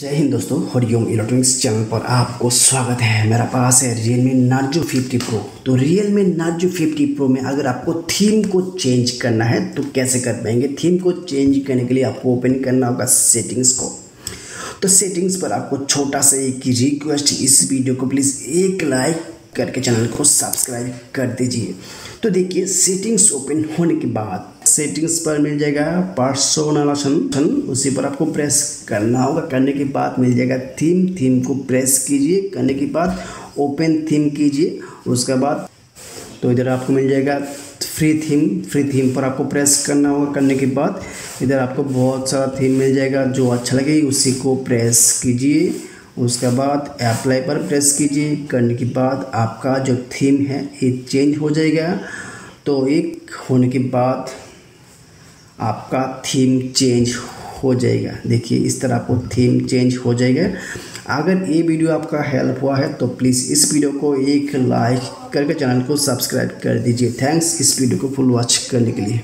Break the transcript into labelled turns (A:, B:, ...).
A: जय हिंद दोस्तों Hariom electronics channel पर आपको स्वागत है। मेरा पास है रियल मी नार्जो 50 प्रो तो रियल मी नार्जो 50 प्रो में अगर आपको थीम को चेंज करना है तो कैसे कर पाएँगे? थीम को चेंज करने के लिए आपको ओपन करना होगा सेटिंग्स को। तो सेटिंग्स पर आपको छोटा सा एक रिक्वेस्ट इस वीडियो को प्लीज़ एक लाइक करके चैनल को सब्सक्राइब कर दीजिए। तो देखिए सेटिंग्स ओपन होने के बाद सेटिंग्स पर मिल जाएगा पर्सोनलाइजेशन उसी पर आपको प्रेस करना होगा। करने के बाद मिल जाएगा थीम थीम को प्रेस कीजिए। करने के बाद ओपन थीम कीजिए। उसके बाद तो इधर आपको मिल जाएगा फ्री थीम फ्री थीम पर आपको प्रेस करना होगा। करने के बाद इधर आपको बहुत सारा थीम मिल जाएगा जो अच्छा लगे उसी को प्रेस कीजिए। उसके बाद अप्लाई पर प्रेस कीजिए। करने के बाद आपका जो थीम है, ये चेंज हो जाएगा। तो एक होने के बाद आपका थीम चेंज हो जाएगा। देखिए, इस तरह आपको थीम चेंज हो जाएगा। अगर ये वीडियो आपका हेल्प हुआ है तो प्लीज़ इस वीडियो को एक लाइक करके चैनल को सब्सक्राइब कर दीजिए। थैंक्स इस वीडियो को फुल वॉच करने के लिए।